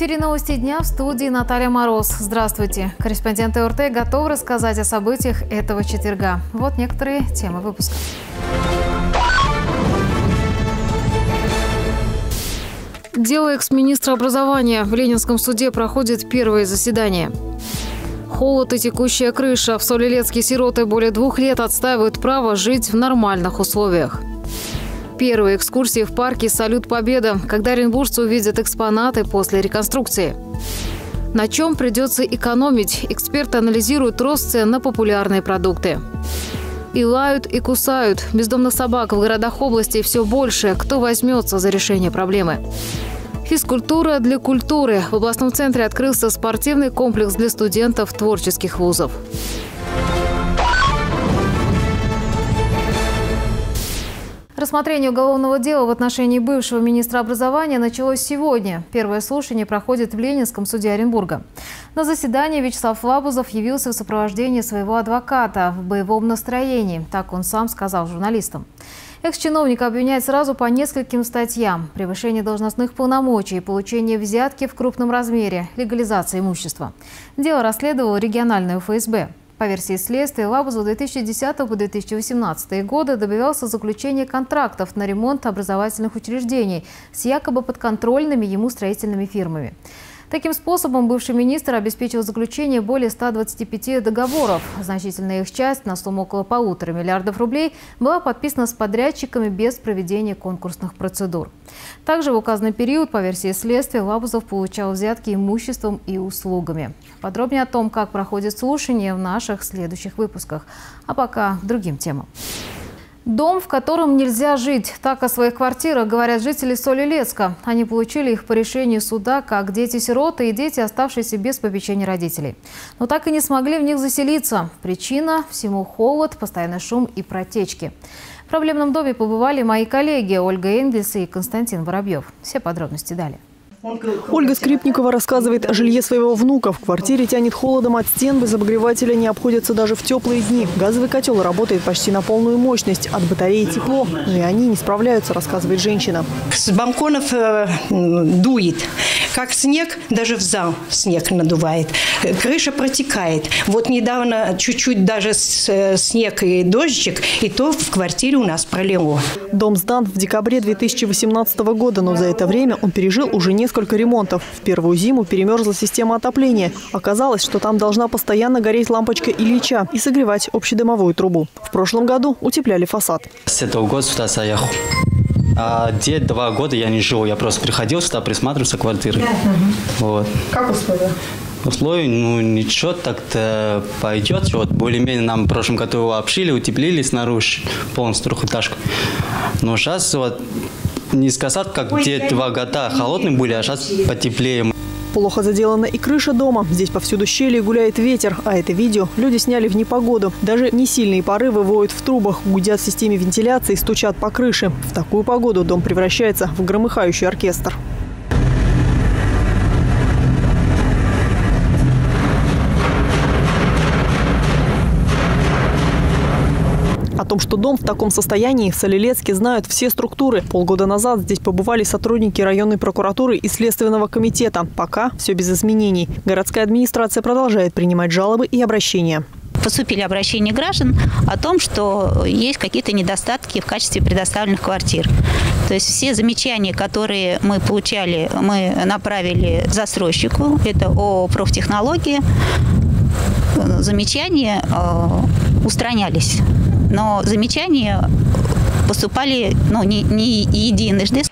эфире новости дня в студии Наталья Мороз. Здравствуйте. Корреспонденты ОРТ готовы рассказать о событиях этого четверга. Вот некоторые темы выпуска. Дело экс-министра образования. В Ленинском суде проходит первое заседание. Холод и текущая крыша. В Солилецке сироты более двух лет отстаивают право жить в нормальных условиях. Первые экскурсии в парке «Салют Победа», когда оренбуржцы увидят экспонаты после реконструкции. На чем придется экономить? Эксперты анализируют рост цен на популярные продукты. И лают, и кусают. Бездомных собак в городах области все больше. Кто возьмется за решение проблемы? Физкультура для культуры. В областном центре открылся спортивный комплекс для студентов творческих вузов. Рассмотрение уголовного дела в отношении бывшего министра образования началось сегодня. Первое слушание проходит в Ленинском суде Оренбурга. На заседании Вячеслав Лабузов явился в сопровождении своего адвоката в боевом настроении. Так он сам сказал журналистам. Экс-чиновника обвиняют сразу по нескольким статьям. Превышение должностных полномочий, получение взятки в крупном размере, легализация имущества. Дело расследовал региональный ФСБ. По версии следствия, Лабузов 2010 по 2018 годы добивался заключения контрактов на ремонт образовательных учреждений с якобы подконтрольными ему строительными фирмами. Таким способом бывший министр обеспечил заключение более 125 договоров. Значительная их часть на сумму около полутора миллиардов рублей была подписана с подрядчиками без проведения конкурсных процедур. Также в указанный период, по версии следствия, Лабузов получал взятки имуществом и услугами. Подробнее о том, как проходит слушание в наших следующих выпусках. А пока к другим темам. Дом, в котором нельзя жить. Так о своих квартирах говорят жители Солилецка. Они получили их по решению суда, как дети-сироты и дети, оставшиеся без попечения родителей. Но так и не смогли в них заселиться. Причина – всему холод, постоянный шум и протечки. В проблемном доме побывали мои коллеги Ольга Энгельс и Константин Воробьев. Все подробности далее. Ольга Скрипникова рассказывает о жилье своего внука. В квартире тянет холодом от стен, без обогревателя не обходятся даже в теплые дни. Газовый котел работает почти на полную мощность. От батареи тепло, но и они не справляются, рассказывает женщина. С балконов э, дует. Как снег, даже в зал снег надувает. Крыша протекает. Вот недавно чуть-чуть даже э, снег и дождик, и то в квартире у нас пролило. Дом сдан в декабре 2018 года, но за это время он пережил уже несколько ремонтов. В первую зиму перемерзла система отопления. Оказалось, что там должна постоянно гореть лампочка Ильича и согревать общедомовую трубу. В прошлом году утепляли фасад. С этого года сюда заехал. А где два года я не жил, я просто приходил сюда, присматривался к квартире. Вот. Как условия? Условия, ну ничего, так-то пойдет. Вот более-менее нам в прошлом году его обшили, утеплили снаружи, полностью трехэтажку. Но сейчас вот не сказать, как где два года холодные были, а сейчас потеплее. Плохо заделана и крыша дома. Здесь повсюду щели и гуляет ветер. А это видео люди сняли в непогоду. Даже несильные порывы воют в трубах, гудят в системе вентиляции, стучат по крыше. В такую погоду дом превращается в громыхающий оркестр. Том, что дом в таком состоянии, в Солилецке знают все структуры. Полгода назад здесь побывали сотрудники районной прокуратуры и Следственного комитета. Пока все без изменений. Городская администрация продолжает принимать жалобы и обращения поступили обращения граждан о том, что есть какие-то недостатки в качестве предоставленных квартир. То есть все замечания, которые мы получали, мы направили застройщику, это о профтехнологии, замечания э, устранялись но замечания поступали ну, не, не единожды.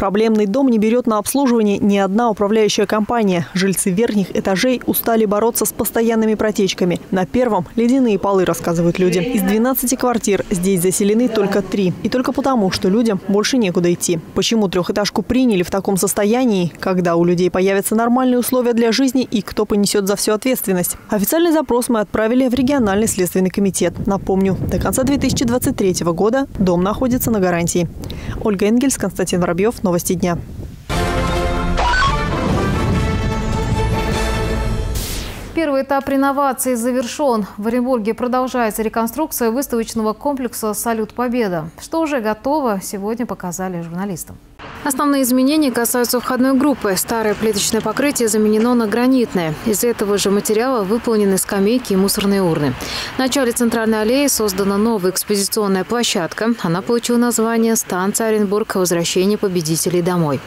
Проблемный дом не берет на обслуживание ни одна управляющая компания. Жильцы верхних этажей устали бороться с постоянными протечками. На первом – ледяные полы, рассказывают люди. Из 12 квартир здесь заселены только три. И только потому, что людям больше некуда идти. Почему трехэтажку приняли в таком состоянии, когда у людей появятся нормальные условия для жизни и кто понесет за всю ответственность? Официальный запрос мы отправили в региональный следственный комитет. Напомню, до конца 2023 года дом находится на гарантии. Ольга Энгельс, Константин Воробьев, Новости дня. Первый этап реновации завершен. В Оренбурге продолжается реконструкция выставочного комплекса «Салют Победа». Что уже готово, сегодня показали журналистам. Основные изменения касаются входной группы. Старое плиточное покрытие заменено на гранитное. Из этого же материала выполнены скамейки и мусорные урны. В начале центральной аллеи создана новая экспозиционная площадка. Она получила название «Станция Оренбург. Возвращение победителей домой».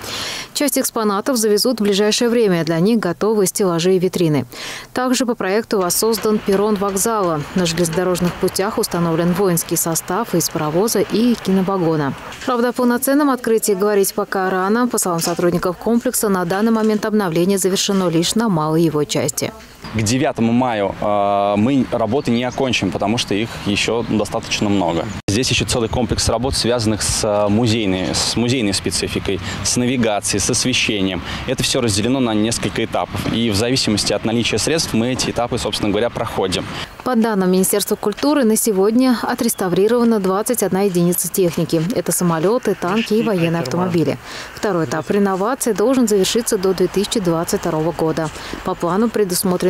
Часть экспонатов завезут в ближайшее время. Для них готовы стеллажи и витрины. Также по проекту воссоздан перрон вокзала. На железнодорожных путях установлен воинский состав из паровоза и киновагона. Правда, о полноценном открытии говорить пока рано. По словам сотрудников комплекса, на данный момент обновление завершено лишь на малой его части к 9 мая э, мы работы не окончим, потому что их еще достаточно много. Здесь еще целый комплекс работ, связанных с э, музейной, с музейной спецификой, с навигацией, с освещением. Это все разделено на несколько этапов. И в зависимости от наличия средств мы эти этапы, собственно говоря, проходим. По данным Министерства культуры, на сегодня отреставрировано 21 единица техники. Это самолеты, танки и военные автомобили. Второй этап реновации должен завершиться до 2022 года. По плану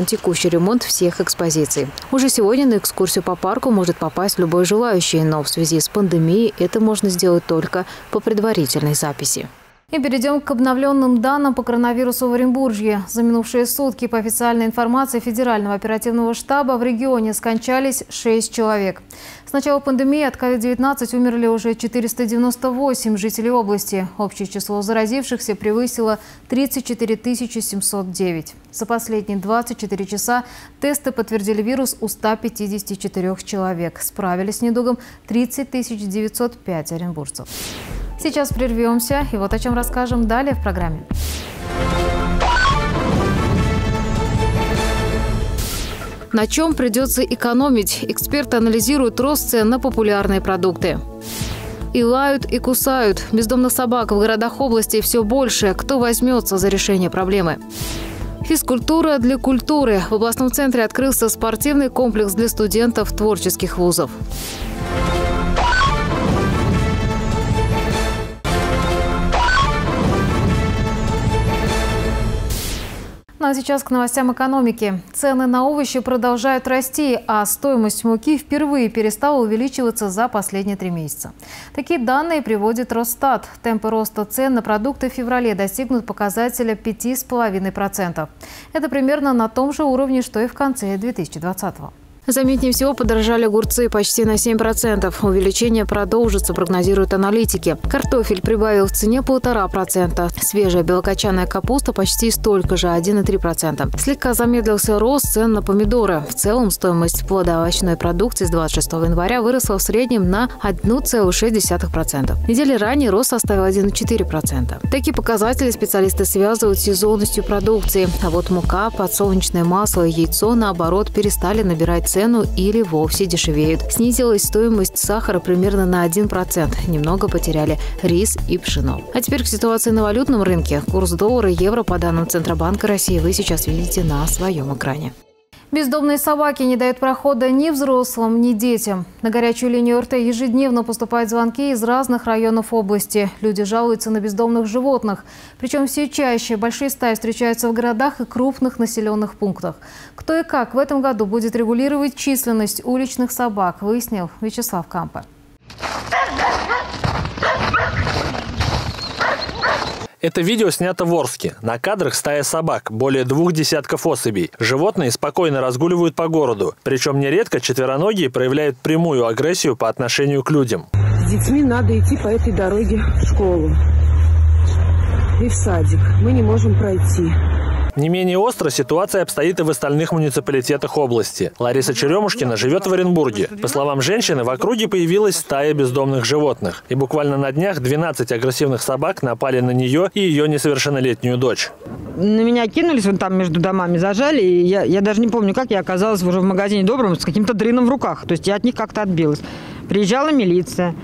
предусмотрен текущий ремонт всех экспозиций. Уже сегодня на экскурсию по парку может попасть любой желающий, но в связи с пандемией это можно сделать только по предварительной записи. И перейдем к обновленным данным по коронавирусу в Оренбурге. За минувшие сутки, по официальной информации Федерального оперативного штаба, в регионе скончались 6 человек. С начала пандемии от COVID-19 умерли уже 498 жителей области. Общее число заразившихся превысило 34 709. За последние 24 часа тесты подтвердили вирус у 154 человек. Справились с недугом 30 905 оренбуржцев. Сейчас прервемся и вот о чем расскажем далее в программе. На чем придется экономить? Эксперты анализируют рост цен на популярные продукты. И лают, и кусают. Бездомных собак в городах области все больше. Кто возьмется за решение проблемы? Физкультура для культуры. В областном центре открылся спортивный комплекс для студентов творческих вузов. Ну а сейчас к новостям экономики. Цены на овощи продолжают расти, а стоимость муки впервые перестала увеличиваться за последние три месяца. Такие данные приводит Росстат. Темпы роста цен на продукты в феврале достигнут показателя 5,5%. Это примерно на том же уровне, что и в конце 2020 года. Заметнее всего подорожали огурцы почти на 7%. Увеличение продолжится, прогнозируют аналитики. Картофель прибавил в цене полтора процента. Свежая белокочанная капуста почти столько же – 1,3%. Слегка замедлился рост цен на помидоры. В целом стоимость плодоовощной продукции с 26 января выросла в среднем на 1,6%. Недели ранее рост составил 1,4%. Такие показатели специалисты связывают с сезонностью продукции. А вот мука, подсолнечное масло и яйцо, наоборот, перестали набирать цену или вовсе дешевеют. Снизилась стоимость сахара примерно на 1%. Немного потеряли рис и пшено. А теперь к ситуации на валютном рынке. Курс доллара и евро по данным Центробанка России вы сейчас видите на своем экране. Бездомные собаки не дают прохода ни взрослым, ни детям. На горячую линию РТ ежедневно поступают звонки из разных районов области. Люди жалуются на бездомных животных. Причем все чаще большие стаи встречаются в городах и крупных населенных пунктах. Кто и как в этом году будет регулировать численность уличных собак, выяснил Вячеслав Кампа. Это видео снято в Орске. На кадрах стая собак, более двух десятков особей. Животные спокойно разгуливают по городу. Причем нередко четвероногие проявляют прямую агрессию по отношению к людям. С детьми надо идти по этой дороге в школу и в садик. Мы не можем пройти. Не менее остро ситуация обстоит и в остальных муниципалитетах области. Лариса Черемушкина живет в Оренбурге. По словам женщины, в округе появилась стая бездомных животных. И буквально на днях 12 агрессивных собак напали на нее и ее несовершеннолетнюю дочь. На меня кинулись, вон там между домами зажали. И я, я даже не помню, как я оказалась уже в магазине Добрым с каким-то дрыном в руках. То есть я от них как-то отбилась. Приезжала милиция.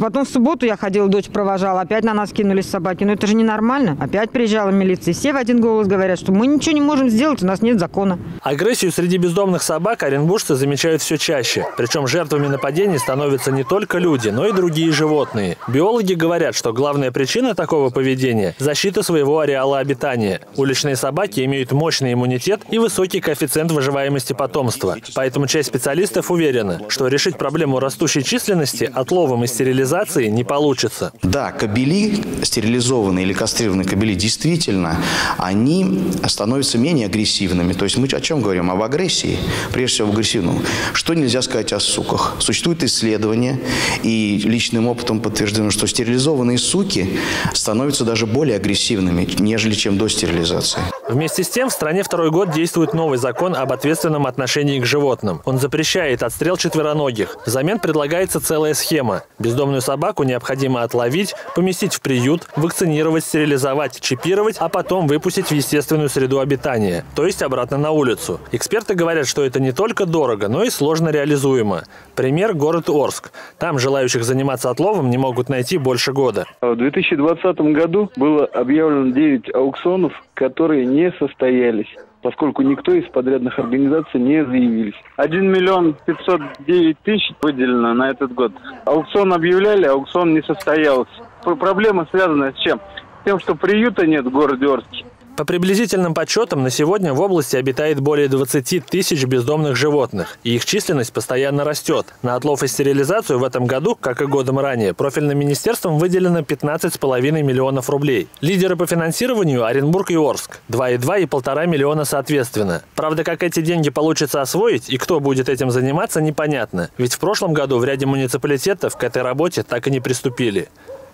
Потом в субботу я ходила, дочь провожала, опять на нас кинулись собаки. Но это же ненормально. Опять приезжала милиция. Все в один голос говорят, что мы ничего не можем сделать, у нас нет закона. Агрессию среди бездомных собак оренбуржцы замечают все чаще. Причем жертвами нападений становятся не только люди, но и другие животные. Биологи говорят, что главная причина такого поведения – защита своего ареала обитания. Уличные собаки имеют мощный иммунитет и высокий коэффициент выживаемости потомства. Поэтому часть специалистов уверена, что решить проблему растущей численности отловом и стерилизацией стерилизации не получится. Да, кобели, стерилизованные или кастрированные кобели, действительно, они становятся менее агрессивными. То есть мы о чем говорим? Об агрессии, прежде всего агрессивном. Что нельзя сказать о суках? Существует исследование, и личным опытом подтверждено, что стерилизованные суки становятся даже более агрессивными, нежели чем до стерилизации. Вместе с тем в стране второй год действует новый закон об ответственном отношении к животным. Он запрещает отстрел четвероногих. Взамен предлагается целая схема. Бездомную собаку необходимо отловить, поместить в приют, вакцинировать, стерилизовать, чипировать, а потом выпустить в естественную среду обитания, то есть обратно на улицу. Эксперты говорят, что это не только дорого, но и сложно реализуемо. Пример – город Орск. Там желающих заниматься отловом не могут найти больше года. В 2020 году было объявлено 9 аукционов, которые не состоялись поскольку никто из подрядных организаций не заявились. 1 миллион 509 тысяч выделено на этот год. Аукцион объявляли, аукцион не состоялся. Проблема связана с чем? С тем, что приюта нет в городе Орске. По приблизительным подсчетам, на сегодня в области обитает более 20 тысяч бездомных животных, и их численность постоянно растет. На отлов и стерилизацию в этом году, как и годом ранее, профильным министерством выделено 15,5 миллионов рублей. Лидеры по финансированию – Оренбург и Орск – 2,2 и 1,5 миллиона соответственно. Правда, как эти деньги получится освоить и кто будет этим заниматься, непонятно. Ведь в прошлом году в ряде муниципалитетов к этой работе так и не приступили.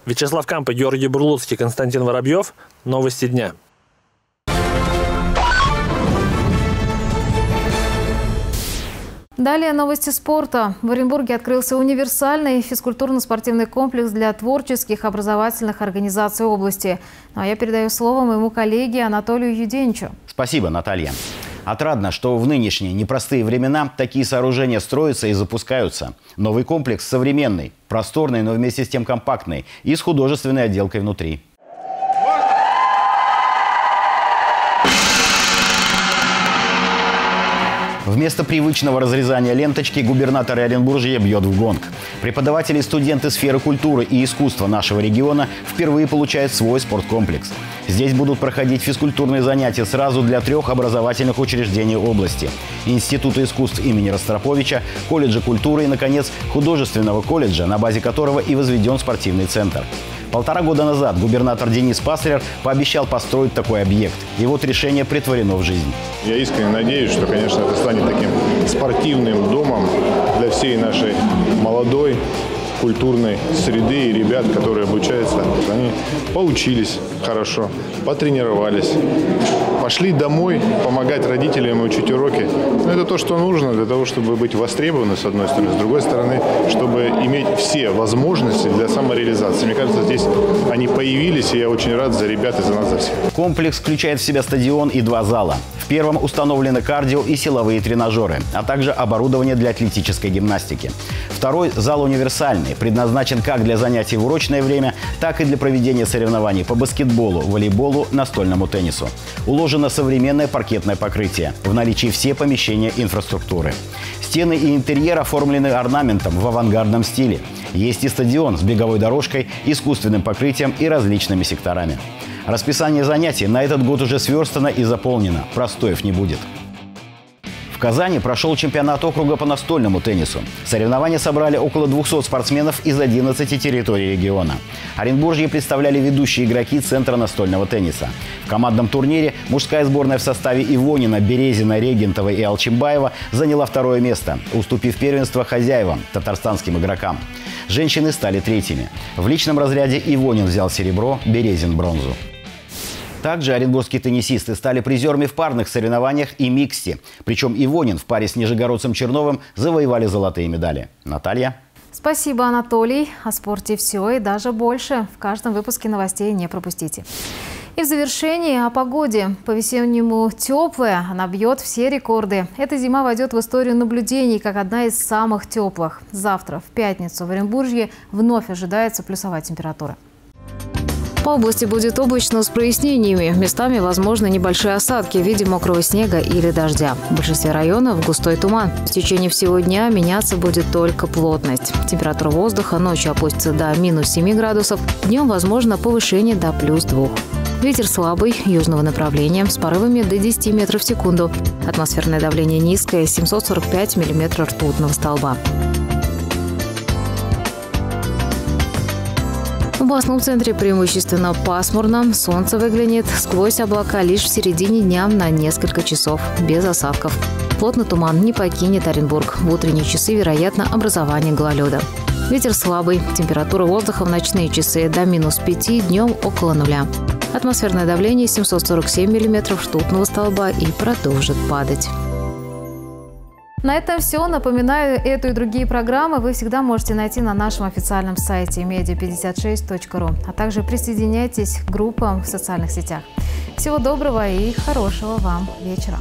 Вячеслав Кампа, Георгий Бурлуцкий, Константин Воробьев. Новости дня. Далее новости спорта. В Оренбурге открылся универсальный физкультурно-спортивный комплекс для творческих образовательных организаций области. Ну, а я передаю слово моему коллеге Анатолию Юденчу. Спасибо, Наталья. Отрадно, что в нынешние непростые времена такие сооружения строятся и запускаются. Новый комплекс современный, просторный, но вместе с тем компактный и с художественной отделкой внутри. Вместо привычного разрезания ленточки губернатор Оренбуржья бьет в гонг. Преподаватели и студенты сферы культуры и искусства нашего региона впервые получают свой спорткомплекс. Здесь будут проходить физкультурные занятия сразу для трех образовательных учреждений области. Института искусств имени Ростроповича, колледжа культуры и, наконец, художественного колледжа, на базе которого и возведен спортивный центр. Полтора года назад губернатор Денис Паслер пообещал построить такой объект. И вот решение притворено в жизнь. Я искренне надеюсь, что, конечно, это станет таким спортивным домом для всей нашей молодой культурной среды и ребят, которые обучаются. Они поучились хорошо, потренировались, пошли домой помогать родителям и учить уроки. Это то, что нужно для того, чтобы быть востребованы, с одной стороны, с другой стороны, чтобы иметь все возможности для самореализации. Мне кажется, здесь они появились, и я очень рад за ребят и за нас, за всех. Комплекс включает в себя стадион и два зала. В первом установлены кардио и силовые тренажеры, а также оборудование для атлетической гимнастики. Второй зал универсальный, предназначен как для занятий в урочное время, так и для проведения соревнований по баскетболу, волейболу, настольному теннису. Уложено современное паркетное покрытие. В наличии все помещения инфраструктуры. Стены и интерьер оформлены орнаментом в авангардном стиле. Есть и стадион с беговой дорожкой, искусственным покрытием и различными секторами. Расписание занятий на этот год уже сверстано и заполнено. Простоев не будет. Казани прошел чемпионат округа по настольному теннису. Соревнования собрали около 200 спортсменов из 11 территорий региона. Оренбуржье представляли ведущие игроки Центра настольного тенниса. В командном турнире мужская сборная в составе Ивонина, Березина, Регентова и Алчимбаева заняла второе место, уступив первенство хозяевам, татарстанским игрокам. Женщины стали третьими. В личном разряде Ивонин взял серебро, Березин – бронзу. Также оренбургские теннисисты стали призерами в парных соревнованиях и миксте. Причем Ивонин в паре с нижегородцем Черновым завоевали золотые медали. Наталья. Спасибо, Анатолий. О спорте все и даже больше. В каждом выпуске новостей не пропустите. И в завершении о погоде. По-весеннему теплая, она бьет все рекорды. Эта зима войдет в историю наблюдений как одна из самых теплых. Завтра, в пятницу, в Оренбурге вновь ожидается плюсовая температура. По области будет облачно с прояснениями. Местами возможны небольшие осадки в виде мокрого снега или дождя. В большинстве районов густой туман. В течение всего дня меняться будет только плотность. Температура воздуха ночью опустится до минус 7 градусов. Днем возможно повышение до плюс 2. Ветер слабый, южного направления, с порывами до 10 метров в секунду. Атмосферное давление низкое, 745 миллиметров ртутного столба. В областном центре преимущественно пасмурно. Солнце выглянет сквозь облака лишь в середине дня на несколько часов, без осадков. Плотный туман не покинет Оренбург. В утренние часы вероятно образование гололеда. Ветер слабый. Температура воздуха в ночные часы до минус 5, днем около нуля. Атмосферное давление 747 миллиметров ртутного столба и продолжит падать. На этом все. Напоминаю, эту и другие программы вы всегда можете найти на нашем официальном сайте media56.ru, а также присоединяйтесь к группам в социальных сетях. Всего доброго и хорошего вам вечера.